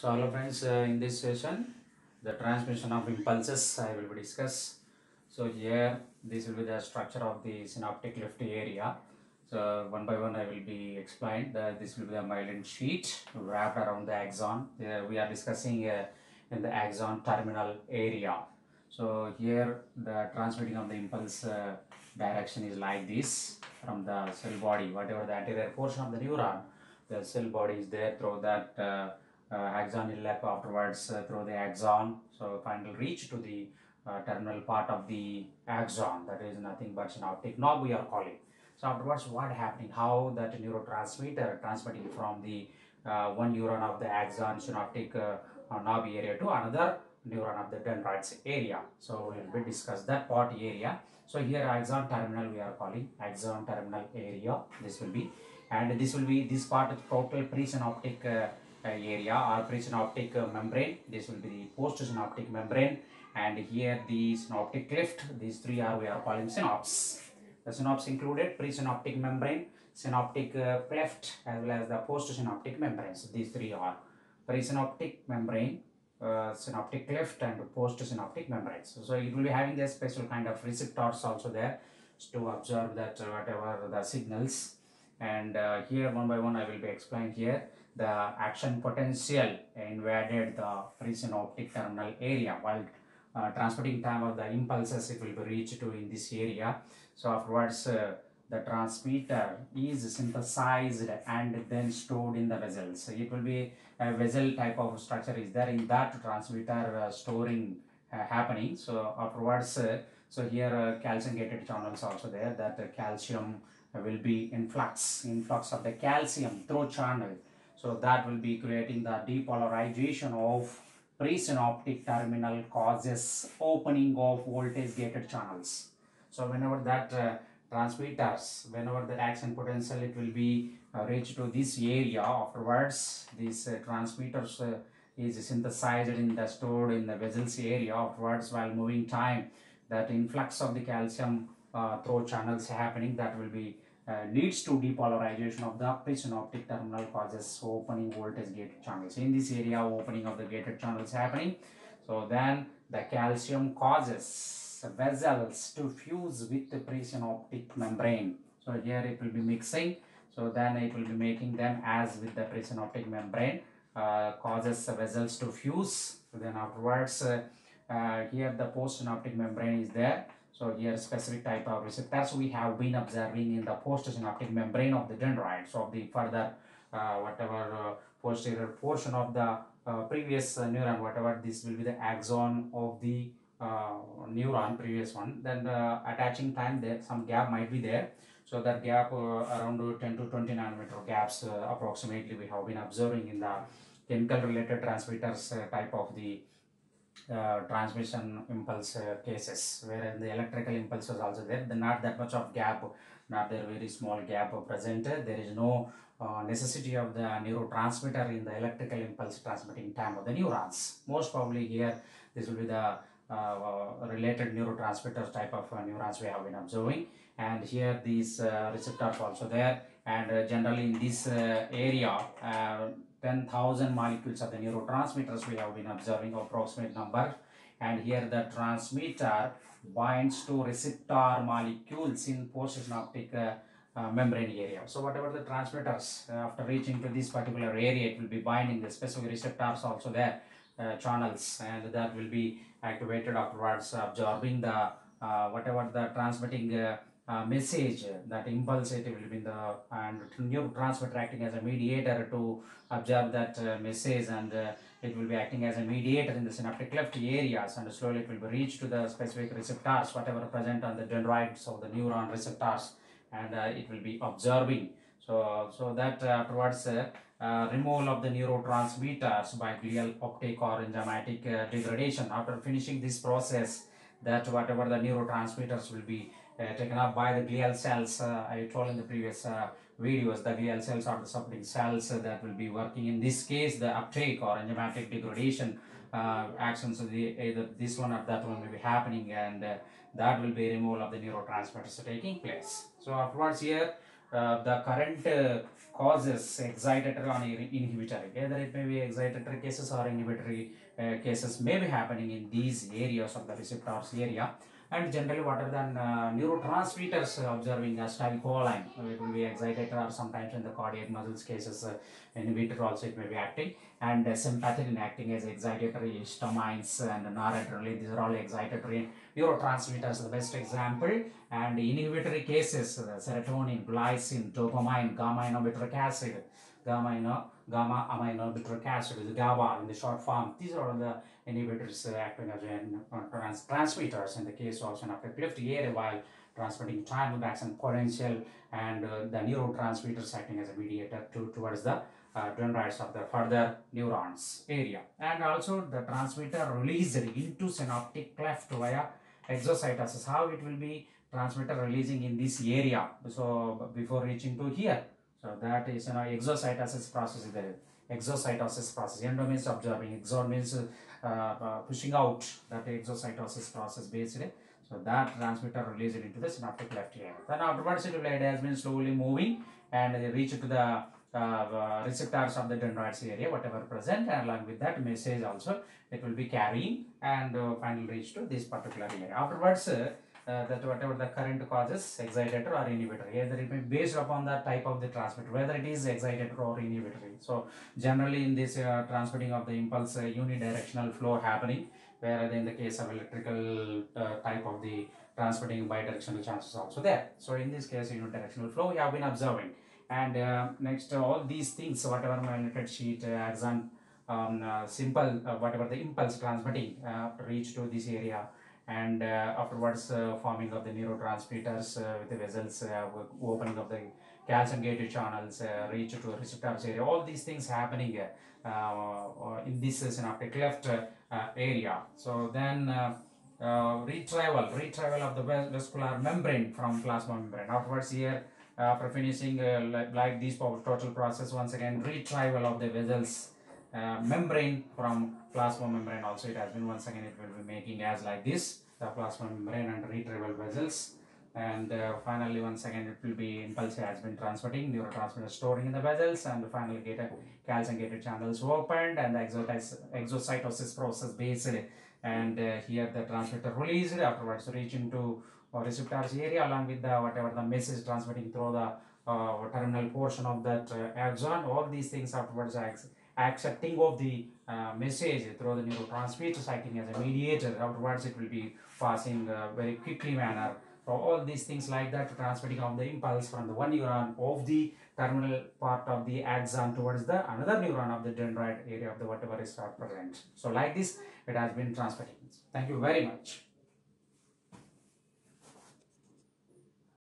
So hello friends, uh, in this session, the transmission of impulses I will be discuss. So here, this will be the structure of the synaptic cleft area. So one by one I will be explained. Uh, this will be the myelin sheath wrapped around the axon. Uh, we are discussing uh, in the axon terminal area. So here the transmitting of the impulse uh, direction is like this from the cell body, whatever the anterior portion of the neuron, the cell body is there through that uh, uh, axonal lap afterwards uh, through the axon. So final reach to the uh, terminal part of the axon that is nothing but synaptic knob we are calling. So afterwards what happening, how that neurotransmitter transmitting from the uh, one neuron of the axon synaptic uh, knob area to another neuron of the dendrites area. So we will discuss that part area. So here axon terminal we are calling axon terminal area. This will be and this will be this part of total presynaptic uh, area or presynaptic uh, membrane. This will be the postsynaptic membrane and here the synaptic cleft. These three are we are calling synapse. The synapse included presynaptic membrane, synaptic uh, cleft as well as the postsynaptic membranes. These three are presynaptic membrane, uh, synaptic cleft and postsynaptic membranes. So it will be having a special kind of receptors also there to observe that uh, whatever the signals and uh, here one by one I will be explained here the action potential invaded the presynaptic terminal area while uh, time of the impulses it will be reached to in this area. So afterwards uh, the transmitter is synthesized and then stored in the vessels so it will be a vessel type of structure is there in that transmitter uh, storing uh, happening. So afterwards uh, so here uh, calcium gated channels also there that uh, calcium will be influx influx of the calcium through channel so that will be creating the depolarization of presynaptic terminal causes opening of voltage gated channels. So whenever that uh, transmitters whenever the action potential it will be uh, reached to this area afterwards these uh, transmitters uh, is synthesized in the stored in the vessels area afterwards while moving time. That influx of the calcium uh, through channels happening that will be uh, leads to depolarization of the presynaptic terminal causes opening voltage gated channels. In this area opening of the gated channels happening. So then the calcium causes vessels to fuse with the presynaptic membrane. So here it will be mixing. So then it will be making them as with the presynaptic membrane uh, causes vessels to fuse. So then afterwards uh, uh, here the postsynaptic membrane is there so here specific type of receptors we have been observing in the postsynaptic membrane of the dendrites of the further uh, whatever uh, posterior portion of the uh, previous uh, neuron whatever this will be the axon of the uh, neuron previous one. Then uh, attaching time there some gap might be there. So that gap around 10 to 20 nanometer gaps approximately we have been observing in the chemical related transmitters type of the uh, transmission impulse uh, cases whereas the electrical impulse was also there the not that much of gap not there very small gap present. There is no uh, necessity of the neurotransmitter in the electrical impulse transmitting time of the neurons. Most probably here this will be the uh, related neurotransmitters type of uh, neurons we have been observing. And here these uh, receptors also there. And generally in this area 10,000 molecules of the neurotransmitters we have been observing approximate number and here the transmitter binds to receptor molecules in postsynaptic uh, uh, membrane area. So whatever the transmitters uh, after reaching to this particular area it will be binding the specific receptors also there uh, channels and that will be activated afterwards absorbing the uh, whatever the transmitting message that impulse it will be in the and neurotransmitter acting as a mediator to observe that uh, message and uh, it will be acting as a mediator in the synaptic cleft areas and slowly it will be reached to the specific receptors whatever present on the dendrites of the neuron receptors and uh, it will be observing so so that uh, afterwards uh, removal of the neurotransmitters by glial uptake or enzymatic degradation. After finishing this process that whatever the neurotransmitters will be taken up by the glial cells. Uh, I told in the previous uh, videos the glial cells are the supporting cells uh, that will be working. In this case, the uptake or enzymatic degradation uh, actions of the either this one or that one will be happening, and uh, that will be removal of the neurotransmitters taking place. So afterwards here. uh, the current uh, causes excitatory or inhibitory. Either it may be excitatory cases or inhibitory uh, cases may be happening in these areas of the receptors area. And generally, what are the uh, neurotransmitters observing as acetylcholine? It will be excitator or sometimes in the cardiac muscles cases, uh, inhibitor also it may be acting. And uh, sympathetin acting as excitatory, histamines and noradrenaline, these are all excitatory neurotransmitters, the best example. And inhibitory cases, uh, serotonin, glycine, dopamine, gamma aminobutyric acid, gamma amino, gamma aminobutyric acid is GABA in the short form. These are all the inhibitors acting as an, uh, trans- transmitters in the case of synaptic cleft area while transmitting channelbacks and potential and uh, the neurotransmitters acting as a mediator to, towards the uh, dendrites of the further neurons area. And also the transmitter released into synaptic cleft via exocytosis. How it will be transmitter releasing in this area? So before reaching to here so that is you know exocytosis process is there. Exocytosis process endo means observing exon means uh, uh, pushing out that exocytosis process basically so that transmitter released into the synaptic cleft area then afterwards it has been slowly moving and it reach to the uh, uh, receptors of the dendrites area whatever present and along with that message also it will be carrying and uh, finally reach to this particular area. Afterwards uh, that whatever the current causes excitator or inhibitor either it may be based upon the type of the transmitter whether it is excitator or inhibitory. So generally in this uh, transmitting of the impulse uh, unidirectional flow happening whereas in the case of electrical uh, type of the transmitting bidirectional chances also there. So in this case unidirectional flow we have been observing. And uh, next all these things whatever magnetic sheet axon um, simple whatever the impulse transmitting reach to this area and uh, afterwards uh, forming of the neurotransmitters uh, with the vessels opening of the calcium gated channels reach to receptors area. All these things happening in this synaptic cleft area. So then uh, retrieval retrieval of the vesicular membrane from plasma membrane. Afterwards here after finishing uh, like, like this total process once again retrieval of the vessels uh, membrane from plasma membrane also it has been. Once again it will be making as like this the plasma membrane and retrieval vessels. And uh, finally once again it will be impulse has been transmitting neurotransmitter storing in the vessels. And finally get a calcium gated channels opened and the exocytosis process based. And uh, here the transmitter released afterwards reaching to uh, receptors area along with the whatever the message transmitting through the uh, terminal portion of that uh, axon. All these things afterwards accepting of the uh, message through the neurotransmitters acting as a mediator afterwards it will be passing uh, very quickly manner. So all these things like that transmitting of the impulse from the one neuron of the terminal part of the axon towards the another neuron of the dendrite area of the whatever is present. So like this it has been transmitting thank you very much